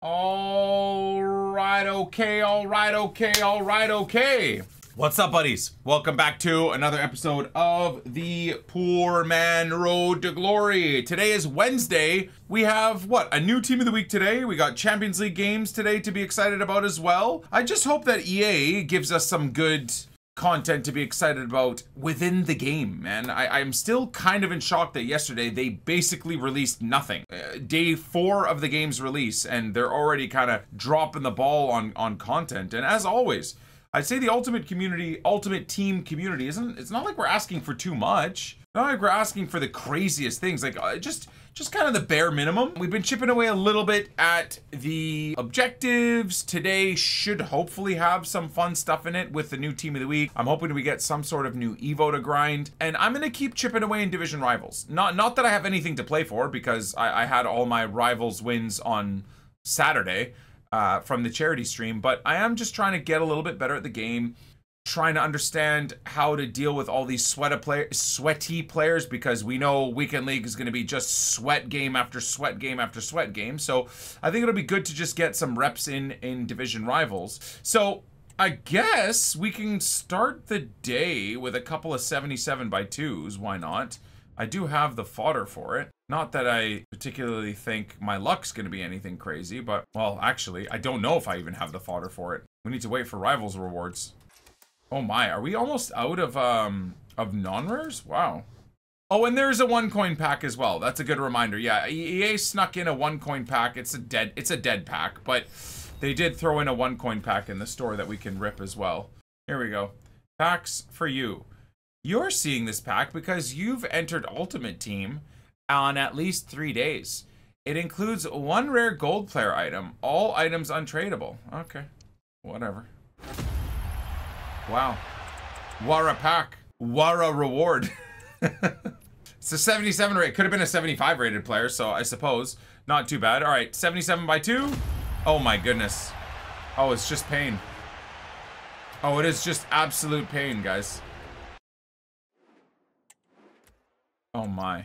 All right, okay, all right, okay, all right, okay. What's up, buddies? Welcome back to another episode of the Poor Man Road to Glory. Today is Wednesday. We have what? A new team of the week today. We got Champions League games today to be excited about as well. I just hope that EA gives us some good content to be excited about within the game, man. I, am still kind of in shock that yesterday they basically released nothing. Uh, day four of the game's release, and they're already kind of dropping the ball on, on content. And as always, I'd say the ultimate community, ultimate team community isn't, it's not like we're asking for too much. Not like we're asking for the craziest things. Like, uh, just just kind of the bare minimum. We've been chipping away a little bit at the objectives. Today should hopefully have some fun stuff in it with the new team of the week. I'm hoping we get some sort of new Evo to grind. And I'm to keep chipping away in division rivals. Not, not that I have anything to play for because I, I had all my rivals wins on Saturday. Uh, from the charity stream, but I am just trying to get a little bit better at the game trying to understand how to deal with all these sweat play sweaty players because we know weekend league is going to be just sweat game after sweat game after sweat game. So I think it'll be good to just get some reps in in division rivals. So I guess we can start the day with a couple of 77 by twos. Why not? I do have the fodder for it. Not that I particularly think my luck's going to be anything crazy, but, well, actually, I don't know if I even have the fodder for it. We need to wait for rivals rewards. Oh my, are we almost out of um of non-rares? Wow. Oh, and there's a one coin pack as well. That's a good reminder. Yeah, EA snuck in a one coin pack. It's a dead it's a dead pack, but they did throw in a one coin pack in the store that we can rip as well. Here we go. Packs for you. You're seeing this pack because you've entered Ultimate Team on at least three days. It includes one rare gold player item, all items untradeable. Okay, whatever. Wow. Wara pack. Wara reward. it's a 77 rate. Could have been a 75 rated player, so I suppose. Not too bad. All right, 77 by 2. Oh my goodness. Oh, it's just pain. Oh, it is just absolute pain, guys. Oh my.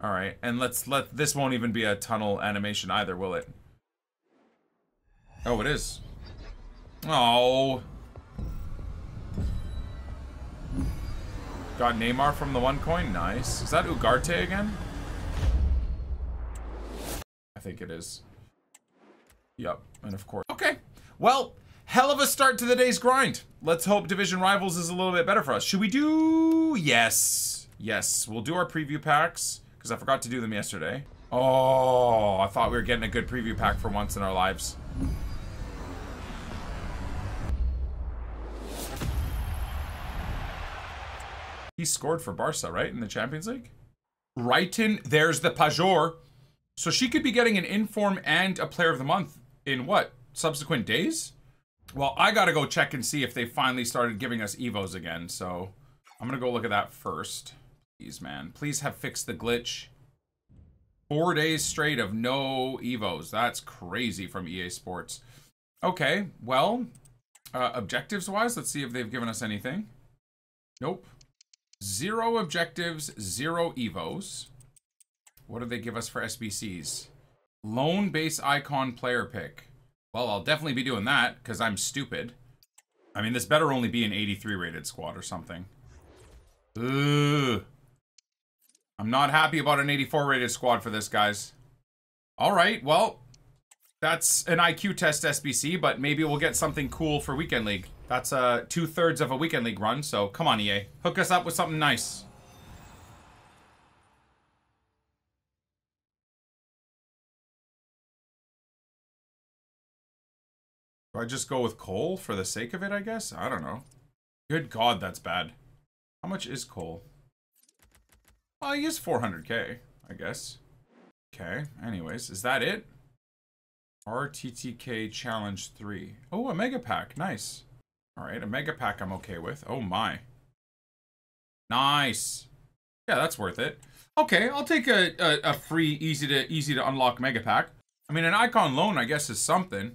All right, and let's let this won't even be a tunnel animation either, will it? Oh, it is. Oh. Got Neymar from the one coin. Nice. Is that Ugarte again? I think it is. Yep. And of course. Okay. Well, hell of a start to the day's grind. Let's hope Division Rivals is a little bit better for us. Should we do... Yes. Yes. We'll do our preview packs because I forgot to do them yesterday. Oh, I thought we were getting a good preview pack for once in our lives. He scored for Barca, right, in the Champions League? Brighton, there's the Pajor. So she could be getting an inform and a player of the month in what? Subsequent days? Well, I gotta go check and see if they finally started giving us Evos again, so I'm gonna go look at that first. Please, man. Please have fixed the glitch. Four days straight of no Evos. That's crazy from EA Sports. Okay, well, uh, objectives-wise, let's see if they've given us anything. Nope. Zero objectives, zero evos. What do they give us for SBCs? Loan base icon player pick. Well, I'll definitely be doing that because I'm stupid. I mean, this better only be an 83 rated squad or something. Ugh. I'm not happy about an 84 rated squad for this, guys. All right, well, that's an IQ test SBC, but maybe we'll get something cool for Weekend League. That's uh, two-thirds of a Weekend League run, so come on, EA. Hook us up with something nice. Do I just go with Cole for the sake of it, I guess? I don't know. Good God, that's bad. How much is Cole? Oh, he is 400k, I guess. Okay, anyways, is that it? RTTK Challenge 3. Oh, a Mega Pack. Nice. Alright, a Mega Pack I'm okay with. Oh my. Nice. Yeah, that's worth it. Okay, I'll take a, a, a free, easy to easy to unlock Mega Pack. I mean, an Icon Loan, I guess, is something.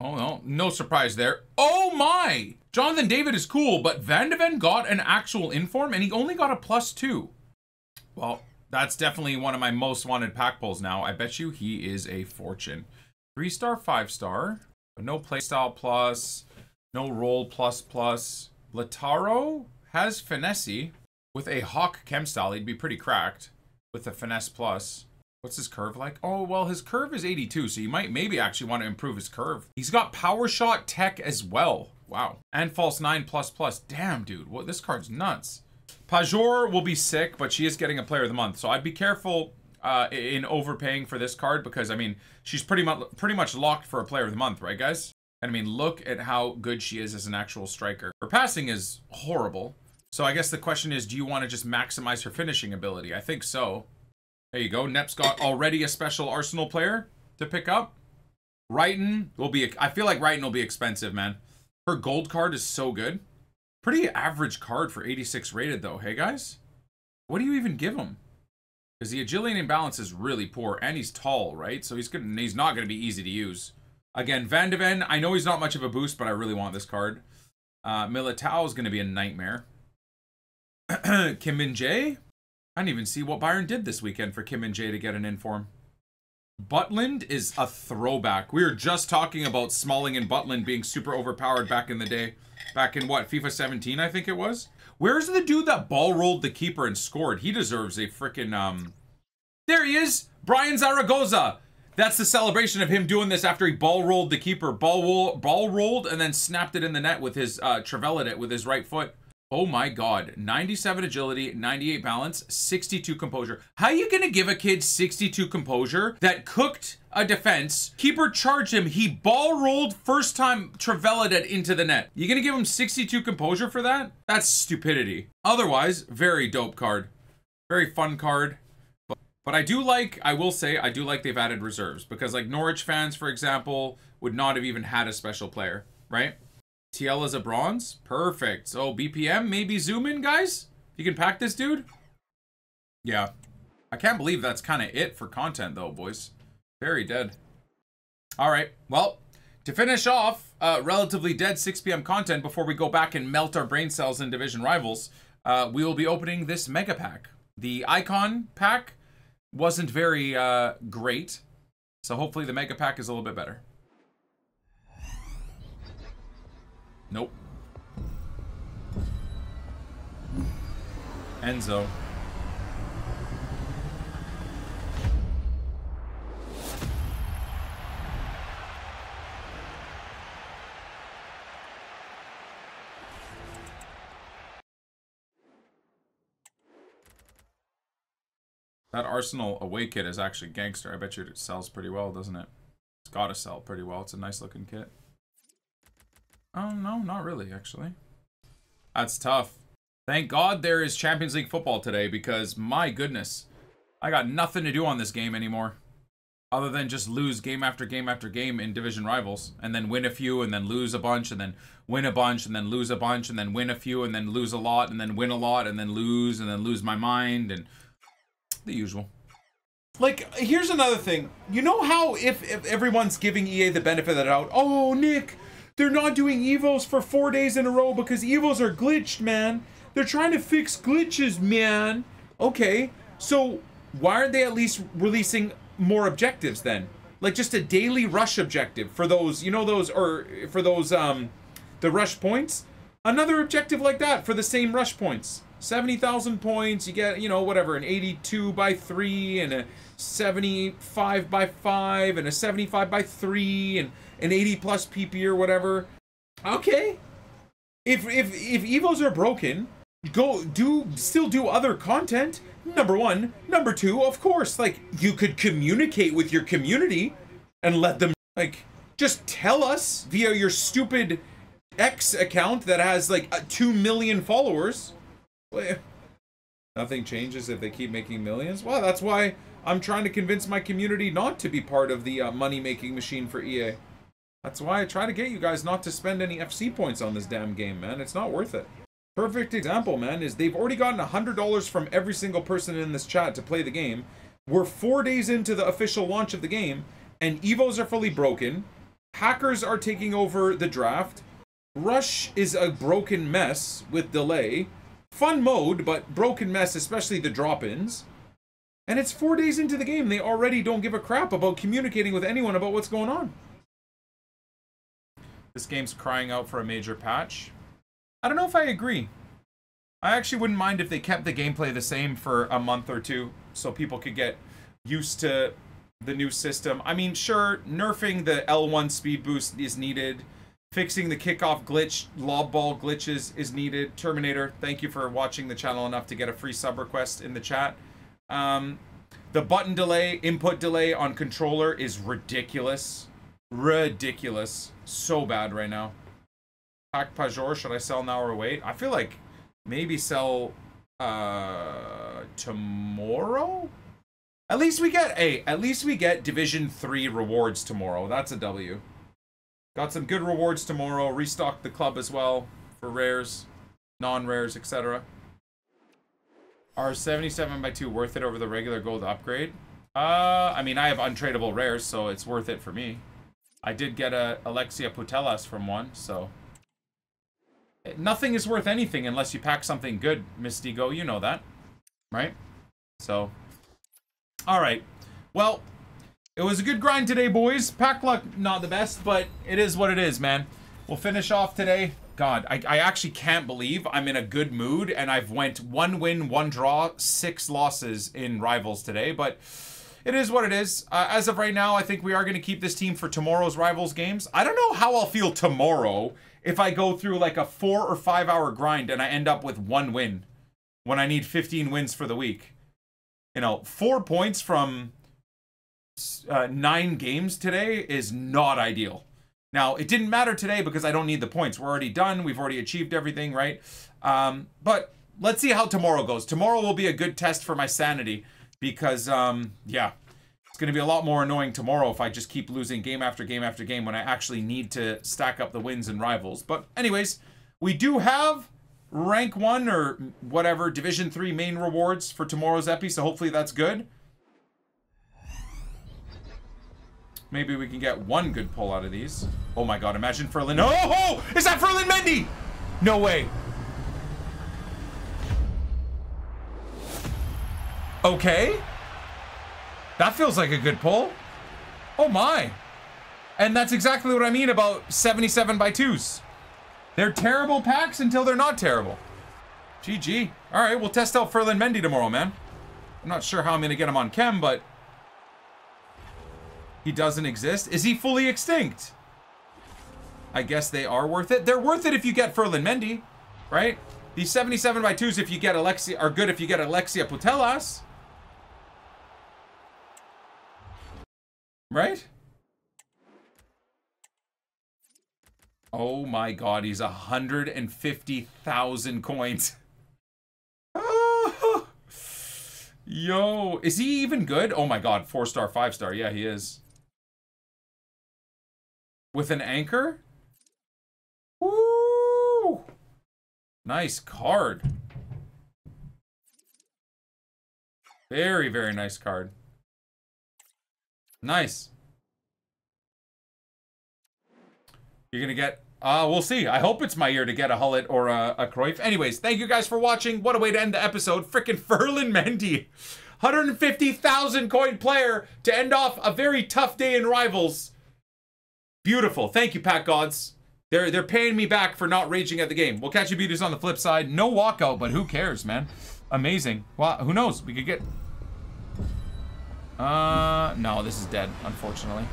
Oh, no. No surprise there. Oh my! Jonathan David is cool, but Van got an actual inform, and he only got a plus two. Well, that's definitely one of my most wanted pack pulls now. I bet you he is a fortune. Three star, five star, but no playstyle plus, no role plus plus. Lautaro has finesse with a hawk chem style. He'd be pretty cracked with a finesse plus. What's his curve like? Oh, well, his curve is 82, so you might maybe actually want to improve his curve. He's got power shot tech as well. Wow. And false 9 plus plus. Damn, dude. What this card's nuts. Pajor will be sick, but she is getting a player of the month. So I'd be careful uh, in overpaying for this card because, I mean, she's pretty much pretty much locked for a player of the month, right, guys? And I mean, look at how good she is as an actual striker. Her passing is horrible. So I guess the question is, do you want to just maximize her finishing ability? I think so. There you go. Nep's got already a special Arsenal player to pick up. Wrighton will be, I feel like Wrighton will be expensive, man. Her gold card is so good. Pretty average card for 86 rated, though. Hey, guys? What do you even give him? Because the agility and balance is really poor, and he's tall, right? So he's gonna, he's not going to be easy to use. Again, Van de Ven, I know he's not much of a boost, but I really want this card. Uh, Militao is going to be a nightmare. Kim Min-jae? I didn't even see what Bayern did this weekend for Kim Min-jae to get an inform. Butland is a throwback. We were just talking about Smalling and Butland being super overpowered back in the day. Back in what, FIFA 17, I think it was? Where's the dude that ball rolled the keeper and scored? He deserves a freaking, um... There he is! Bryan Zaragoza! That's the celebration of him doing this after he ball rolled the keeper. Ball, roll, ball rolled and then snapped it in the net with his, uh, Treveled it with his right foot. Oh my god. 97 agility, 98 balance, 62 composure. How are you gonna give a kid 62 composure that cooked a defense? Keeper charged him. He ball rolled first time trivela it into the net. You gonna give him 62 composure for that? That's stupidity. Otherwise, very dope card. Very fun card. But, but I do like, I will say, I do like they've added reserves. Because like Norwich fans, for example, would not have even had a special player, right? TL is a bronze? Perfect. So BPM, maybe zoom in, guys? You can pack this dude? Yeah. I can't believe that's kind of it for content, though, boys. Very dead. All right. Well, to finish off uh, relatively dead 6 p.m. content before we go back and melt our brain cells in Division Rivals, uh, we will be opening this Mega Pack. The Icon Pack wasn't very uh, great, so hopefully the Mega Pack is a little bit better. Nope. Enzo. That Arsenal away kit is actually gangster. I bet you it sells pretty well, doesn't it? It's gotta sell pretty well. It's a nice looking kit. Oh, no, not really, actually. That's tough. Thank God there is Champions League football today because, my goodness, I got nothing to do on this game anymore. Other than just lose game after game after game in division rivals. And then win a few and then lose a bunch and then win a bunch and then lose a bunch and then win a few and then lose a lot and then win a lot and then lose and then lose my mind and the usual. Like, here's another thing. You know how if, if everyone's giving EA the benefit of the doubt, oh, Nick, they're not doing Evos for four days in a row because Evos are glitched, man. They're trying to fix glitches, man. Okay, so why aren't they at least releasing more objectives then? Like just a daily rush objective for those, you know, those, or for those, um, the rush points? Another objective like that for the same rush points. 70,000 points, you get, you know, whatever, an 82 by 3 and a 75 by 5 and a 75 by 3 and an 80 plus PP or whatever. Okay. If if if evos are broken, go do still do other content. Number 1, number 2, of course, like you could communicate with your community and let them like just tell us via your stupid X account that has like 2 million followers. Nothing changes if they keep making millions. Well, that's why I'm trying to convince my community not to be part of the uh, money-making machine for EA. That's why I try to get you guys not to spend any FC points on this damn game, man. It's not worth it. Perfect example, man, is they've already gotten $100 from every single person in this chat to play the game. We're four days into the official launch of the game, and Evos are fully broken. Hackers are taking over the draft. Rush is a broken mess with delay. Fun mode, but broken mess, especially the drop-ins. And it's four days into the game. They already don't give a crap about communicating with anyone about what's going on. This game's crying out for a major patch. I don't know if I agree. I actually wouldn't mind if they kept the gameplay the same for a month or two so people could get used to the new system. I mean, sure, nerfing the L1 speed boost is needed. Fixing the kickoff glitch, lob ball glitches is needed. Terminator, thank you for watching the channel enough to get a free sub request in the chat. Um, the button delay, input delay on controller is ridiculous. Ridiculous. So bad right now. Pack Pajor, should I sell now or wait? I feel like maybe sell uh tomorrow? At least we get a at least we get Division 3 rewards tomorrow. That's a W. Got some good rewards tomorrow. Restock the club as well for rares, non-rares, etc. Are 77 by 2 worth it over the regular gold upgrade? Uh, I mean, I have untradeable rares, so it's worth it for me. I did get a Alexia Putellas from one, so... Nothing is worth anything unless you pack something good, Mystigo. You know that, right? So, all right. Well, it was a good grind today, boys. Pack luck, not the best, but it is what it is, man. We'll finish off today. God, I, I actually can't believe I'm in a good mood and I've went one win, one draw, six losses in Rivals today, but it is what it is. Uh, as of right now, I think we are going to keep this team for tomorrow's Rivals games. I don't know how I'll feel tomorrow if I go through like a four or five hour grind and I end up with one win when I need 15 wins for the week you know, four points from uh, nine games today is not ideal. Now, it didn't matter today because I don't need the points. We're already done. We've already achieved everything, right? Um, but let's see how tomorrow goes. Tomorrow will be a good test for my sanity because, um, yeah, it's going to be a lot more annoying tomorrow if I just keep losing game after game after game when I actually need to stack up the wins and rivals. But, anyways, we do have rank one or whatever division three main rewards for tomorrow's epi so hopefully that's good maybe we can get one good pull out of these. Oh my god imagine Ferland oh, oh is that Ferland Mendy? No way. Okay. That feels like a good pull. Oh my. And that's exactly what I mean about 77 by 2s they're terrible packs until they're not terrible. GG. All right, we'll test out Ferland Mendy tomorrow, man. I'm not sure how I'm going to get him on chem, but he doesn't exist. Is he fully extinct? I guess they are worth it. They're worth it if you get Ferland Mendy, right? These 77 by 2s if you get Alexia are good if you get Alexia Putellas. Right? Oh my god, he's 150,000 coins. Yo, is he even good? Oh my god, four star, five star. Yeah, he is. With an anchor? Woo! Nice card. Very, very nice card. Nice. You're going to get uh, we'll see. I hope it's my year to get a Gullit or a, a Cruyff. Anyways, thank you guys for watching. What a way to end the episode. Freaking Ferland Mendy. 150,000 coin player to end off a very tough day in Rivals. Beautiful. Thank you, Pack Gods. They're, they're paying me back for not raging at the game. We'll catch you beauties on the flip side. No walkout, but who cares, man? Amazing. Well, who knows? We could get... Uh, no, this is dead, unfortunately.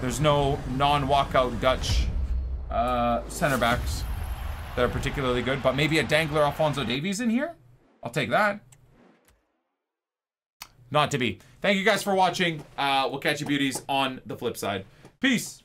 There's no non-walkout Dutch uh, center backs that are particularly good, but maybe a dangler Alphonso Davies in here? I'll take that. Not to be. Thank you guys for watching. Uh, we'll catch you beauties on the flip side. Peace.